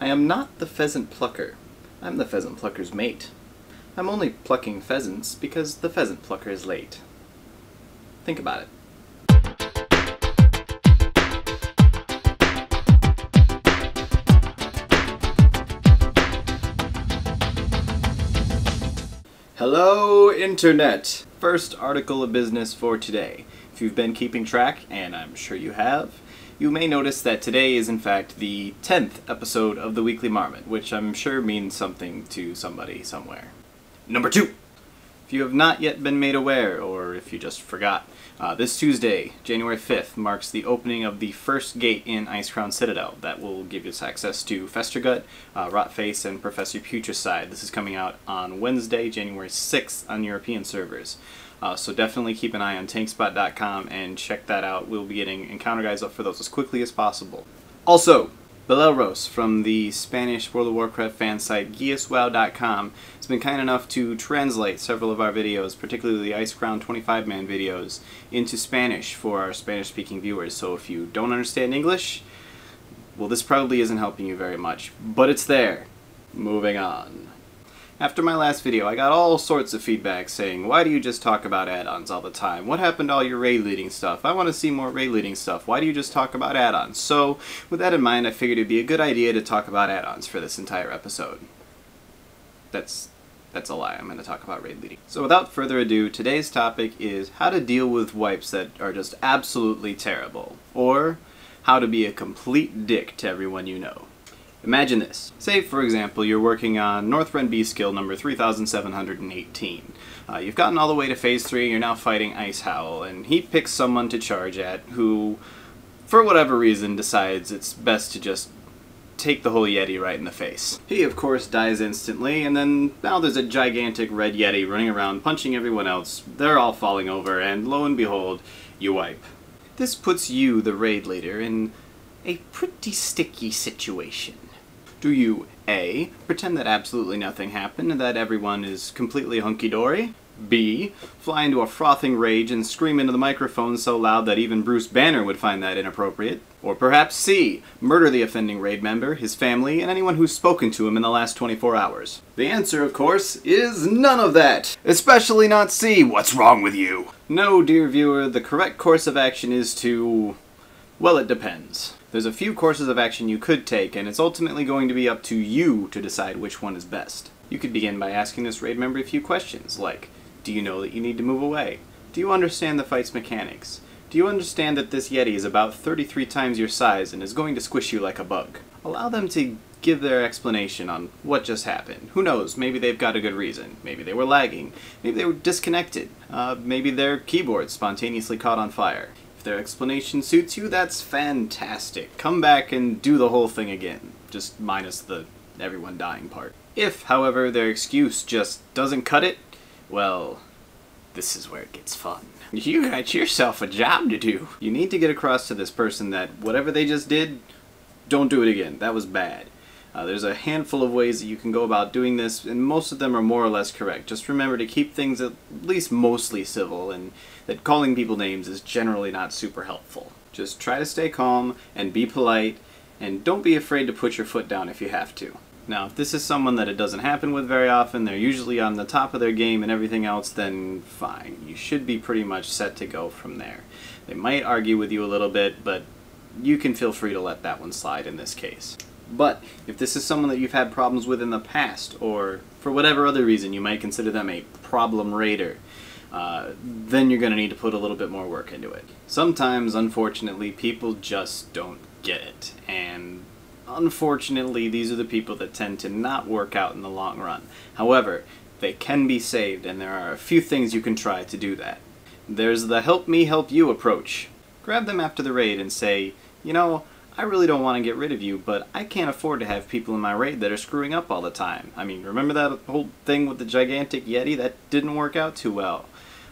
I am not the pheasant plucker. I'm the pheasant plucker's mate. I'm only plucking pheasants because the pheasant plucker is late. Think about it. Hello, Internet! First article of business for today. If you've been keeping track, and I'm sure you have, you may notice that today is in fact the 10th episode of the Weekly Marmot, which I'm sure means something to somebody somewhere. Number two! If you have not yet been made aware, or if you just forgot, uh, this Tuesday, January 5th, marks the opening of the first gate in Icecrown Citadel that will give us access to Festergut, uh, Rotface, and Professor Putricide. This is coming out on Wednesday, January 6th on European servers. Uh, so definitely keep an eye on tankspot.com and check that out. We'll be getting encounter guides up for those as quickly as possible. Also, Belelros from the Spanish World of Warcraft fan site GuiaSWow.com has been kind enough to translate several of our videos, particularly the Icecrown 25 man videos, into Spanish for our Spanish speaking viewers. So if you don't understand English, well, this probably isn't helping you very much, but it's there. Moving on. After my last video, I got all sorts of feedback saying, why do you just talk about add-ons all the time? What happened to all your raid leading stuff? I want to see more raid leading stuff. Why do you just talk about add-ons? So, with that in mind, I figured it'd be a good idea to talk about add-ons for this entire episode. That's that's a lie. I'm going to talk about raid leading. So without further ado, today's topic is how to deal with wipes that are just absolutely terrible, or how to be a complete dick to everyone you know. Imagine this. Say, for example, you're working on Northrend Beasts kill number 3718. Uh, you've gotten all the way to phase 3 you're now fighting Icehowl, and he picks someone to charge at who, for whatever reason, decides it's best to just take the whole Yeti right in the face. He, of course, dies instantly, and then now there's a gigantic red Yeti running around punching everyone else. They're all falling over, and lo and behold, you wipe. This puts you, the raid leader, in a pretty sticky situation. Do you A. Pretend that absolutely nothing happened and that everyone is completely hunky-dory? B. Fly into a frothing rage and scream into the microphone so loud that even Bruce Banner would find that inappropriate? Or perhaps C. Murder the offending raid member, his family, and anyone who's spoken to him in the last 24 hours? The answer, of course, is none of that! Especially not C. What's wrong with you? No, dear viewer, the correct course of action is to... well, it depends. There's a few courses of action you could take, and it's ultimately going to be up to you to decide which one is best. You could begin by asking this raid member a few questions, like, do you know that you need to move away? Do you understand the fight's mechanics? Do you understand that this Yeti is about 33 times your size and is going to squish you like a bug? Allow them to give their explanation on what just happened. Who knows, maybe they've got a good reason. Maybe they were lagging. Maybe they were disconnected. Uh, maybe their keyboard spontaneously caught on fire. Their explanation suits you, that's fantastic. Come back and do the whole thing again, just minus the everyone dying part. If, however, their excuse just doesn't cut it, well, this is where it gets fun. You got yourself a job to do. You need to get across to this person that whatever they just did, don't do it again. That was bad. Uh, there's a handful of ways that you can go about doing this, and most of them are more or less correct. Just remember to keep things at least mostly civil, and that calling people names is generally not super helpful. Just try to stay calm and be polite, and don't be afraid to put your foot down if you have to. Now, if this is someone that it doesn't happen with very often, they're usually on the top of their game and everything else, then fine. You should be pretty much set to go from there. They might argue with you a little bit, but you can feel free to let that one slide in this case. But if this is someone that you've had problems with in the past, or for whatever other reason you might consider them a problem raider, uh, then you're going to need to put a little bit more work into it. Sometimes, unfortunately, people just don't get it, and unfortunately, these are the people that tend to not work out in the long run. However, they can be saved, and there are a few things you can try to do that. There's the help me help you approach. Grab them after the raid and say, you know, I really don't want to get rid of you, but I can't afford to have people in my raid that are screwing up all the time. I mean, remember that whole thing with the gigantic Yeti? That didn't work out too well.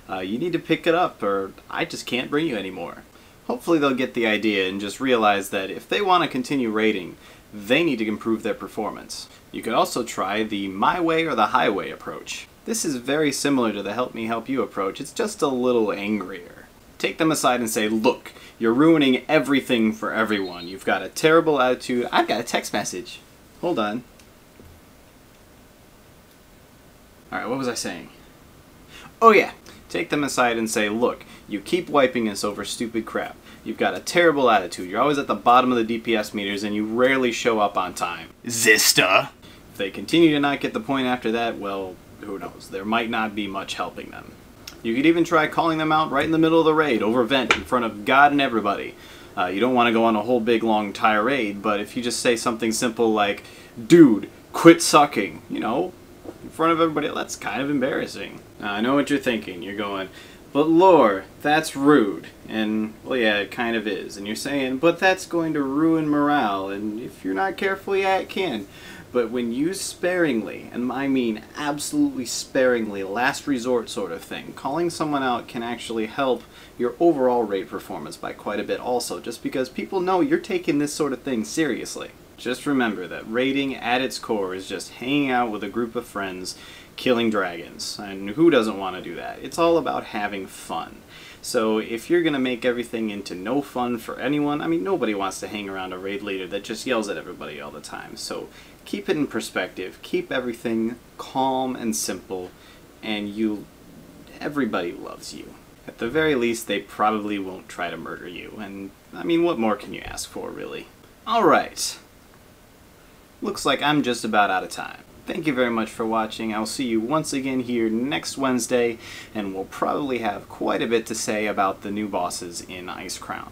Uh, you need to pick it up, or I just can't bring you anymore. Hopefully they'll get the idea and just realize that if they want to continue raiding, they need to improve their performance. You could also try the my way or the highway approach. This is very similar to the help me help you approach, it's just a little angrier. Take them aside and say, look, you're ruining everything for everyone. You've got a terrible attitude. I've got a text message. hold on. Alright, what was I saying? Oh yeah, take them aside and say, look, you keep wiping us over stupid crap. You've got a terrible attitude. You're always at the bottom of the DPS meters and you rarely show up on time. Zista! If they continue to not get the point after that, well, who knows. There might not be much helping them. You could even try calling them out right in the middle of the raid, over vent, in front of God and everybody. Uh, you don't want to go on a whole big long tirade, but if you just say something simple like, dude, quit sucking, you know, in front of everybody, that's kind of embarrassing. Now, I know what you're thinking. You're going, but lore, that's rude. And, well, yeah, it kind of is. And you're saying, but that's going to ruin morale, and if you're not careful, yeah, it can but when used sparingly, and I mean absolutely sparingly, last resort sort of thing, calling someone out can actually help your overall raid performance by quite a bit also, just because people know you're taking this sort of thing seriously. Just remember that raiding at its core is just hanging out with a group of friends, killing dragons, and who doesn't want to do that? It's all about having fun. So if you're going to make everything into no fun for anyone, I mean, nobody wants to hang around a raid leader that just yells at everybody all the time. So keep it in perspective. Keep everything calm and simple, and you, everybody loves you. At the very least, they probably won't try to murder you, and I mean, what more can you ask for, really? Alright. Looks like I'm just about out of time. Thank you very much for watching. I'll see you once again here next Wednesday, and we'll probably have quite a bit to say about the new bosses in Icecrown.